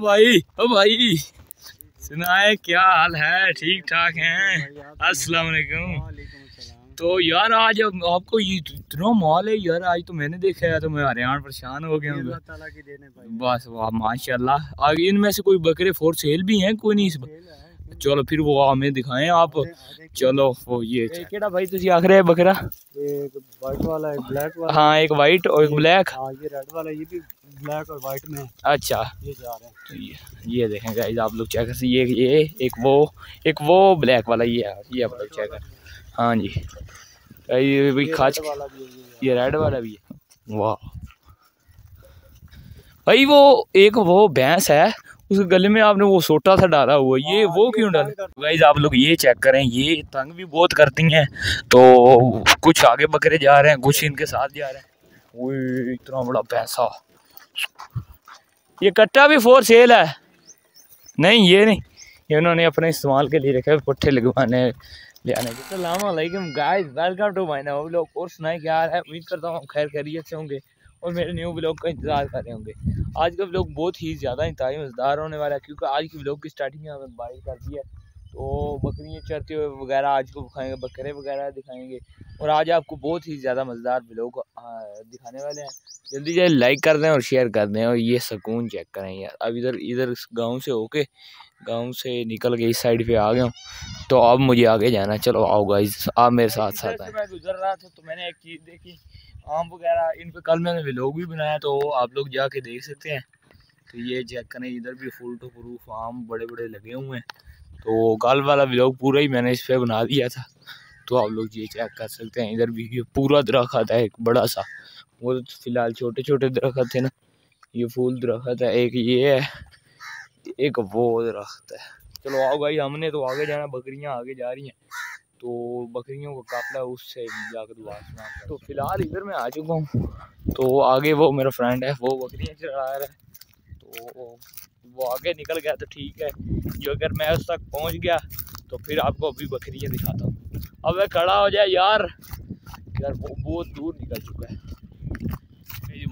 بھائی او بھائی سنائے کیا حال ہے؟ ٹھیک ٹھاک ہیں؟ السلام علیکم۔ تو یار آج آپ کو یہ اتنا مال ہے یار آج تو میں نے دیکھا ہے تو میں حیران پریشان ہو گیا ہوں۔ بس واہ ماشاء اللہ آگے ان میں سے کوئی بکرے فور سیل بھی ہیں؟ کوئی نہیں چلو پھر وہ ہمیں دکھائیں آپ۔ چلو وہ یہ کیڑا بھائی تجھے آخر ہے بکرا؟ ایک وائٹ والا ایک بلیک والا۔ ہاں ایک وائٹ اور ایک بلیک ہاں یہ ریڈ والا یہ بھی بلیک اور وائٹ میں۔ اچھا۔ یہ جا رہے ہیں تو یہ یہ دیکھیں گائز آپ لوگ چیک کر یہ یہ ایک وہ ایک وہ بلیک والا یہ ہے یہ آپ لوگ چیک کر ہاں جی۔ یہ بھی کھاچ والا بھی ہے یہ یہ ریڈ والا بھی ہے۔ واہ۔ بھائی وہ ایک وہ بھینس ہے۔ اس گلے میں آپ نے وہ سوٹا تھا ڈالا ہوا یہ وہ کیوں ڈالا؟ گائز آپ لوگ یہ چیک کریں یہ تنگ بھی بہت کرتی ہیں۔ تو کچھ آگے بکرے جا رہے ہیں کچھ ان کے ساتھ جا رہے ہیں۔ وہ اتنا بڑا پیسہ۔ یہ کٹا بھی فور سیل ہے۔ نہیں یہ نہیں۔ یہ انہوں نے اپنے استعمال کے لیے رکھا ہے پٹھے لگوانے لے آنے کے السلام علیکم guys welcome to my new blog اور سنائیں کیا ہے؟ امید کرتا ہوں خیر خیریت سے ہوں گے۔ اور میرے نیو بلاگ کا انتظار کر رہے ہوں گے۔ آج کا بلاگ بہت ہی زیادہ انتہائی مزدار ہونے والا ہے کیونکہ آج کی بلاگ کی سٹارٹنگ میں ہمیں بارش کر دی ہے۔ تو بکریاں چرتے ہوئے وغیرہ آج کو دکھائیں گے، بکرے وغیرہ دکھائیں گے۔ اور آج آپ کو بہت ہی زیادہ مزدار بلاگ دکھانے والے ہیں۔ جلدی جلدی لائک کر دیں اور شیئر کر دیں اور یہ سکون چیک کریں۔ یار، اب ادھر ادھر گاؤں سے ہو کے گاؤں سے نکل کے اس سائڈ پہ آ گیا ہوں۔ تو اب مجھے آگے جانا چلو آؤ گائز آپ میرے ساتھ ساتھ آئیں۔ گزر رہا تھا تو میں نے ایک چیز دیکھی۔ آم وغیرہ، ان پہ کل میں نے ولاگ بھی بنایا تو آپ لوگ جا کے دیکھ سکتے ہیں۔ تو یہ چیک کریں، ادھر بھی فل ٹو پروف آم بڑے بڑے لگے ہوئے ہیں۔ تو کل والا ولاگ پورا ہی میں نے اس پہ بنا دیا تھا۔ تو آپ لوگ یہ چیک کر سکتے ہیں۔ ادھر بھی یہ پورا درخت ہے، ایک بڑا سا۔ وہ فی الحال چھوٹے چھوٹے درخت تھے نا۔ یہ پھول درخت ہے، ایک یہ ہے، ایک وہ درخت ہے۔ چلو آؤ بھائی، ہم نے تو آگے جانا، بکریاں آگے جا رہی ہیں۔ تو بکریوں کا قافلہ اس سے جا کے دعا سنا تو فی الحال ادھر میں آ چکا ہوں۔ تو آگے وہ میرا فرینڈ ہے وہ بکریاں چلا رہا ہے۔ تو وہ آگے نکل گیا تو ٹھیک ہے۔ جو اگر میں اس تک پہنچ گیا تو پھر آپ کو ابھی بکریاں دکھاتا ہوں۔ اب میں کھڑا ہو جائے یار۔ یار وہ بہت دور نکل چکا ہے۔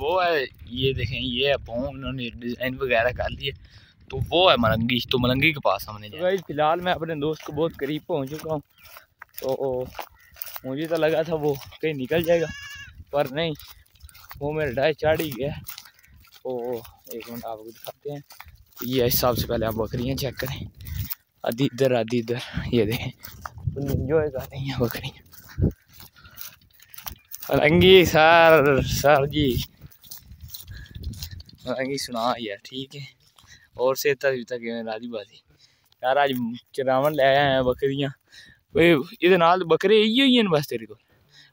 وہ ہے یہ دیکھیں یہ ہے پاؤں انہوں نے ڈیزائن وغیرہ کر لیے تو وہ ہے ملنگی تو ملنگی کے پاس ہم نے فی الحال میں اپنے دوست کو بہت قریب پہنچ چکا ہوں۔ تو مجھے تو لگا تھا وہ کہیں نکل جائے گا، پر نہیں، وہ میرے ڈائے چاڑ ہی گیا۔ تو ایک منٹ آپ کو دکھاتے ہیں۔ یہ حساب سے پہلے آپ بکریاں چیک کریں۔ آدھی ادھر آدھی ادھر، یہ دیکھیں۔ انجوائے کر رہی ہیں بکریاں۔ ملنگی سر سر جی۔ ملنگی سنا یار ٹھیک ہے۔ اور صحت تک راضی بازی یار اج چراون لے آیا ہیں بکریاں۔ یہ نال بکرے یہ ہوئی ہیں بس تیرے کو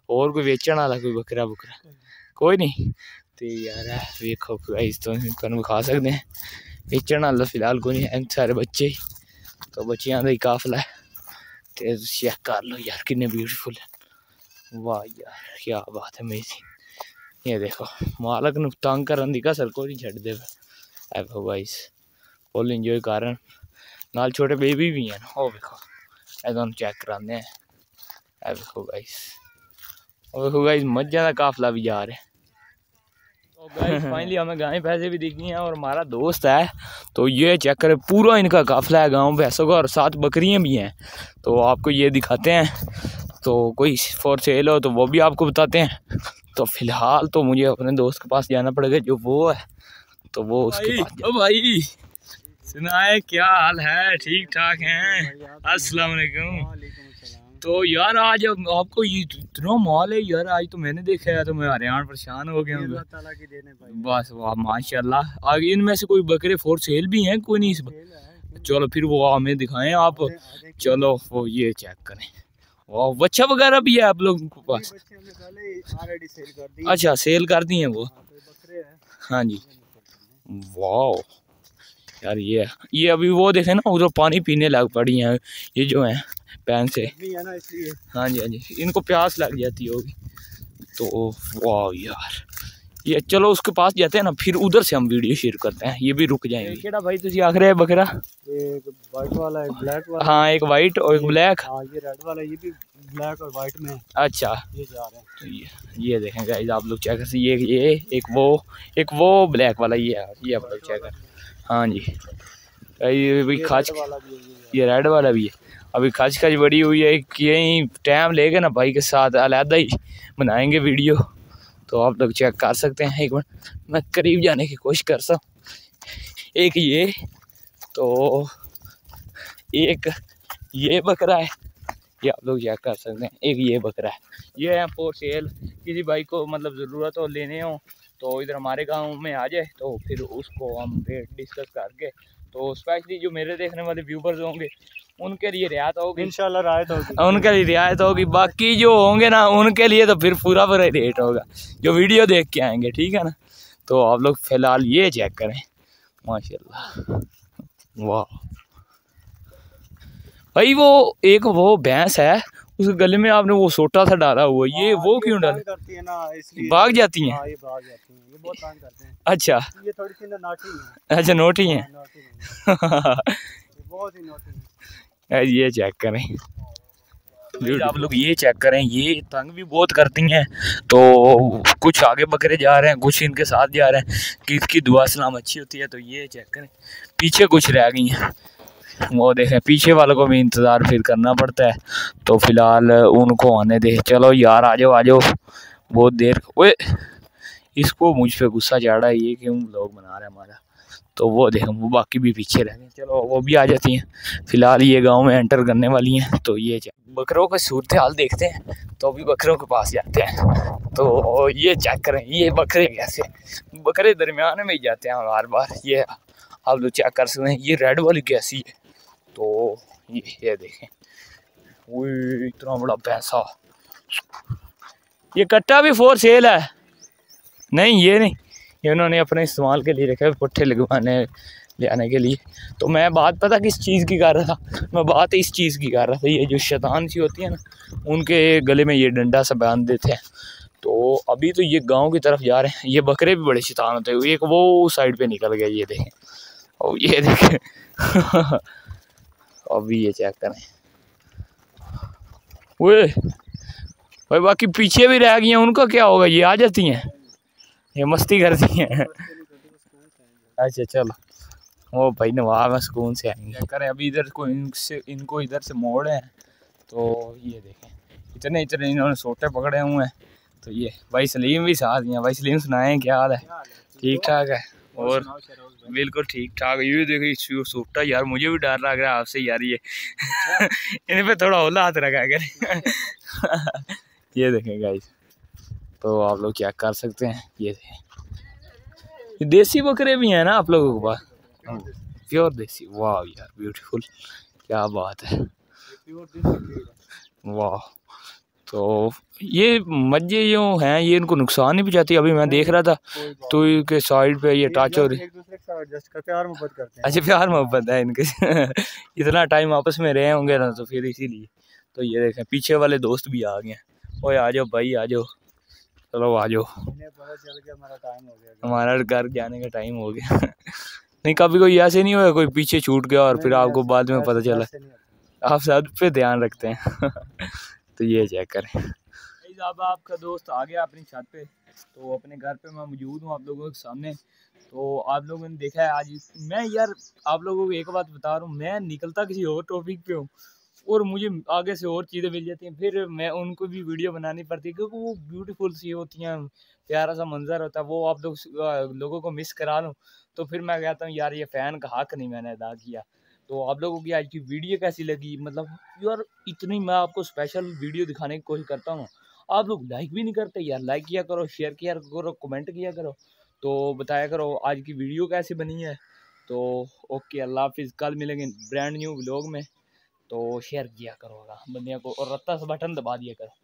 اور کوئی ویچن والا، کوئی بکرا بکرا۔ کوئی نہیں۔ تو یار ویکو اس تو تمہیں کھا سکتے ہیں۔ ویچن والا فی الحال کوئی نہیں سارے بچے تو بچیاں کا ہی قافلہ ہے۔ تو چیک کر لو یار، کنے بیوٹیفل ہے واہ یار، کیا بات ہے میری۔ یہ دیکھو، مالک نو تنگ کرن دی کسر کو نہیں چھڈ دے۔ اے بھائیس فل انجوائے کرن نال چھوٹے بیبی بھی ہیں۔ او دیکھو اے تانوں چیک کرانے ہیں اے دیکھو گائس او دیکھو گائس مجھا دا قافلہ بھی جا رہا ہے فائنلی ہمیں گائیں پیسے بھی دکھ گئی ہیں اور ہمارا دوست ہے تو یہ چیک کرے پورا ان کا قافلہ ہے گاؤں پیسوں کا اور سات بکریاں بھی ہیں. تو آپ کو یہ دکھاتے ہیں. تو کوئی فور سیل ہو تو وہ بھی آپ کو بتاتے ہیں. تو فی الحال تو مجھے اپنے دوست کے پاس جانا پڑے گا جو وہ ہے. تو وہ اس کے پاس بھائی! سنائے کیا حال ہے؟ ٹھیک ٹھاک ہیں؟ السلام علیکم۔ تو یار آج آپ کو یہ اتنا مال ہے یار آج تو میں نے دیکھا ہے تو میں حیران پریشان ہو گیا ہوں۔ بس واہ ماشاء اللہ آگے ان میں سے کوئی بکرے فور سیل بھی ہیں؟ کوئی نہیں۔ چلو پھر وہ ہمیں دکھائیں آپ۔ چلو وہ یہ چیک کریں۔ بچہ وغیرہ بھی ہے آپ لوگوں کے پاس؟ اچھا سیل کر دی ہیں وہ۔ ہاں جی۔ واو یار یہ یہ ابھی وہ دیکھیں نا ادھر پانی پینے لگ پڑی ہیں یہ جو ہیں پین سے۔ ہاں جی ہاں جی۔ ان کو پیاس لگ جاتی ہوگی۔ تو واو یار۔ یہ چلو اس کے پاس جاتے ہیں نا پھر ادھر سے ہم ویڈیو شیئر کرتے ہیں۔ یہ بھی رک جائیں گے کیڑا بھائی تجھے آخر ہے بکرا؟ ہاں ایک وائٹ اور ایک بلیک یہ ریڈ والا یہ بھی بلیک اور وائٹ میں۔ اچھا۔ یہ جا رہے ہیں تو یہ یہ دیکھیں گائز آپ لوگ چیک کر یہ یہ ایک وہ ایک وہ بلیک والا یہ ہے۔ یہ آپ لوگ چیک ہاں جی۔ یہ بھی یہ کھچ ریڈ والا بھی ہے یہ ریڈ والا بھی ہے۔ ابھی کھچ کھچ بڑی ہوئی ہے کہیں ٹائم لے گا نا بھائی کے ساتھ علیحدہ ہی بنائیں گے ویڈیو۔ تو آپ لوگ چیک کر سکتے ہیں ایک منٹ۔ میں قریب جانے کی کوشش کرتا ہوں۔ ایک یہ تو ایک یہ بکرا ہے۔ یہ آپ لوگ چیک کر سکتے ہیں ایک یہ بکرا ہے۔ یہ ہے فور سیل کسی بھائی کو مطلب ضرورت ہو لینے ہوں تو ادھر ہمارے گاؤں میں آ جائے تو پھر اس کو ہم ریٹ ڈسکس کر کے تو اسپیشلی جو میرے دیکھنے والے ویورز ہوں گے ان کے لیے رعایت ہوگی۔ انشاءاللہ رائت ہوگی۔ ان کے لیے رعایت ہوگی۔ باقی جو ہوں گے نا ان کے لیے تو پھر پورا پورا ریٹ ہوگا۔ جو ویڈیو دیکھ کے آئیں گے ٹھیک ہے نا؟ تو آپ لوگ فی الحال یہ چیک کریں۔ ماشاء اللہ واہ۔ بھائی وہ ایک وہ بھینس ہے اس کے گلے میں آپ نے وہ سوٹا تھا ڈالا ہوا یہ ہاں، وہ کیوں ڈال تانگ کرتی ہے نا اس لیے بھاگ جاتی ہیں؟ ہاں اچھا۔ اچھا نوٹی ہیں؟ ہاں، ہیں۔ یہ چیک کریں۔ آپ لوگ یہ چیک کریں یہ تنگ بھی بہت کرتی ہیں۔ تو کچھ آگے بکرے جا رہے ہیں کچھ ان کے ساتھ جا رہے ہیں کہ اس کی دعا سلام اچھی ہوتی ہے تو یہ چیک کریں۔ پیچھے کچھ رہ گئی ہیں۔ وہ دیکھیں پیچھے والوں کو بھی انتظار پھر کرنا پڑتا ہے۔ تو فی الحال ان کو آنے دے۔ چلو یار، آ جاؤ آ جاؤ۔ بہت دیر۔ اوے اس کو مجھ پہ غصہ چڑھا ہے۔ یہ کیوں لوگ بنا رہے ہیں ہمارا۔ تو وہ دیکھیں وہ باقی بھی پیچھے رہ گئے۔ چلو، وہ بھی آ جاتی ہیں۔ فی الحال یہ گاؤں میں انٹر کرنے والی ہیں۔ تو یہ بکروں کا صورت حال دیکھتے ہیں۔ تو بھی بکروں کے پاس جاتے ہیں۔ تو یہ چیک کریں۔ یہ بکرے کیسے بکرے درمیان میں ہی جاتے ہیں بار بار۔ یہ آپ لوگ چیک کر سکتے ہیں۔ یہ ریڈ والی کیسی ہے؟ تو یہ دیکھیں۔ وہ اتنا بڑا پیسہ۔ یہ کٹا بھی فور سیل ہے۔ نہیں، یہ نہیں۔ یہ انہوں نے اپنے استعمال کے لیے رکھا ہے پٹھے لگوانے لے آنے کے لیے۔ تو میں بات پتہ کس چیز کی کر رہا تھا؟ میں بات اس چیز کی کر رہا تھا۔ یہ جو شیطان سی ہوتی ہے نا، ان کے گلے میں یہ ڈنڈا سا باندھ دیتے ہیں۔ تو ابھی تو یہ گاؤں کی طرف جا رہے ہیں۔ یہ بکرے بھی بڑے شیطان ہوتے ہیں۔ ایک وہ سائڈ پہ نکل گیا، یہ دیکھیں۔ اور یہ دیکھیں۔ ابھی یہ چیک کریں۔ وہ بھائی باقی پیچھے بھی رہ گئی ہیں ان کا کیا ہوگا؟ یہ آ جاتی ہیں۔ یہ مستی کرتی ہیں۔ اچھا چلو۔ وہ بھائی نواب میں سکون سے آئیں گے۔ کریں ابھی ادھر کو ان سے ان کو ادھر سے موڑ ہیں۔ تو یہ دیکھیں۔ اتنے اتنے انہوں نے سوٹے پکڑے ہوئے ہیں۔ تو یہ بھائی سلیم بھی ساتھ ہیں۔ بھائی سلیم سنائیں کیا حال ہے؟ ٹھیک ٹھاک ہے۔ اور بالکل ٹھیک ٹھاک۔ یہ دیکھو سوٹا یار مجھے بھی ڈر لگ رہا ہے آپ سے یار یہ۔ ان پہ تھوڑا اولا ہاتھ رکھا کر۔ یہ دیکھیں گائز تو آپ لوگ چیک کر سکتے ہیں؟ یہ دیکھیں۔ دیسی بکرے بھی ہیں نا آپ لوگوں کے پاس؟ پیور دیسی۔ واہ یار بیوٹیفل کیا بات ہے۔ واہ تو یہ مجھے جو ہیں یہ ان کو نقصان نہیں پہنچاتی۔ ابھی میں دیکھ رہا تھا تو ان کے سائڈ پہ یہ ٹچ ہو رہی۔ اچھا پیار محبت ہے ان کے۔ اتنا ٹائم آپس میں رہے ہوں گے نا تو پھر اسی لیے۔ تو یہ دیکھیں پیچھے والے دوست بھی آ گئے۔ ہیں اوے آ جاؤ بھائی آ جاؤ۔ چلو آ جاؤ۔ ہمارا گھر جانے کا ٹائم ہو گیا۔ نہیں کبھی کوئی ایسے نہیں ہوا کوئی پیچھے چھوٹ گیا اور پھر آپ کو بعد میں پتہ چلا۔ آپ سب پہ دھیان رکھتے ہیں۔ تو یہ چیک کریں۔ اب آپ کا دوست آ گیا اپنی چھت پہ، تو اپنے گھر پہ میں موجود ہوں آپ لوگوں کے سامنے۔ تو آپ لوگوں نے دیکھا ہے آج، میں یار آپ لوگوں کو ایک بات بتا رہا ہوں، میں نکلتا کسی اور ٹاپک پہ ہوں اور مجھے آگے سے اور چیزیں مل جاتی ہیں۔ پھر میں ان کو بھی ویڈیو بنانی پڑتی ہے، کیونکہ وہ بیوٹیفل سی ہوتی ہیں، پیارا سا منظر ہوتا ہے، وہ آپ لوگ لوگوں کو مس کرا لوں۔ تو پھر میں کہتا ہوں، یار یہ فین کا حق نہیں میں نے ادا کیا۔ تو آپ لوگوں کی آج کی ویڈیو کیسی لگی؟ مطلب یار اتنی میں آپ کو اسپیشل ویڈیو دکھانے کی کوشش کرتا ہوں۔ آپ لوگ لائک بھی نہیں کرتے یار لائک کیا کرو شیئر کیا کرو کمنٹ کیا کرو۔ تو بتایا کرو آج کی ویڈیو کیسی بنی ہے۔ تو اوکے اللہ حافظ، کل ملیں گے برانڈ نیو ولاگ میں۔ تو شیئر کیا کرو گا۔ بندیاں کو اور رتا سے بٹن دبا دیا کرو۔